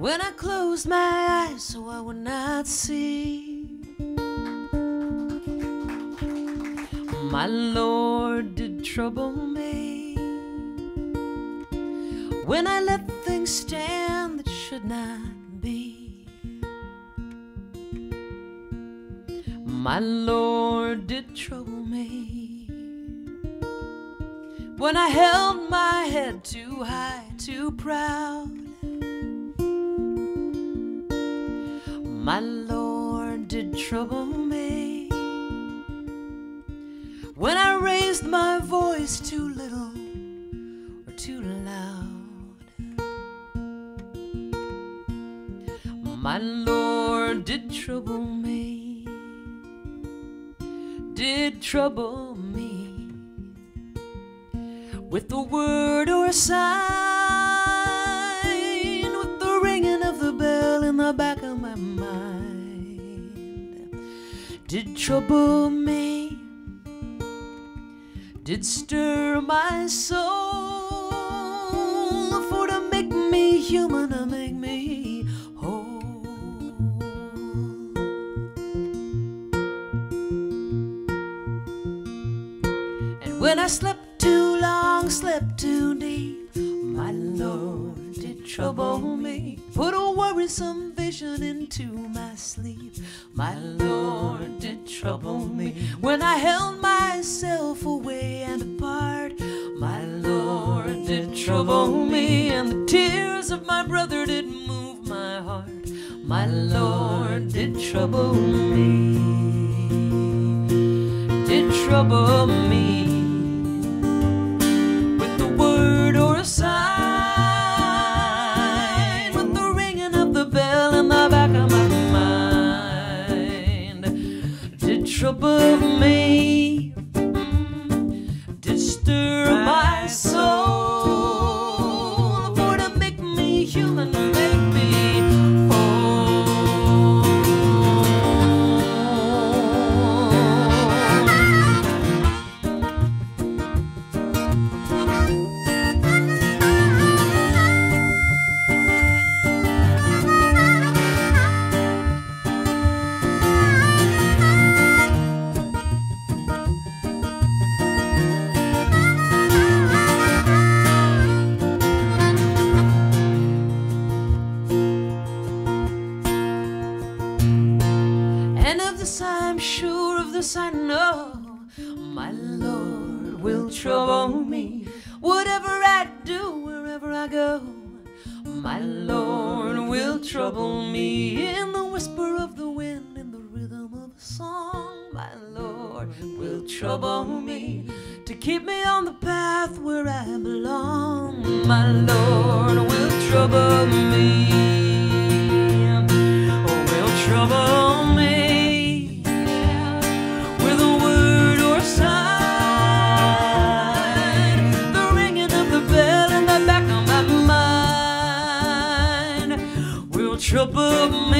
when I closed my eyes so I would not see. My Lord did trouble me when I let things stand that should not be. My Lord did trouble me when I held my head too high, too proud. My Lord did trouble me. When I raised my voice too little or too loud. My Lord did trouble me, did trouble me. With the word or a sign, trouble me, did stir my soul for to make me human, to make me whole. And when I slept too long, slept too deep, my Lord trouble me. Put a worrisome vision into my sleep. My Lord did trouble me. When I held myself away and apart, my Lord did trouble me. And the tears of my brother did move my heart. My Lord did trouble me. Did trouble me this I'm sure, of this I know. My Lord will trouble me. Whatever I do, wherever I go. My Lord will trouble me. In the whisper of the wind, in the rhythm of a song. My Lord will trouble me. To keep me on the path where I belong. My Lord will trouble me trouble.